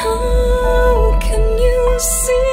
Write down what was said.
How can you see?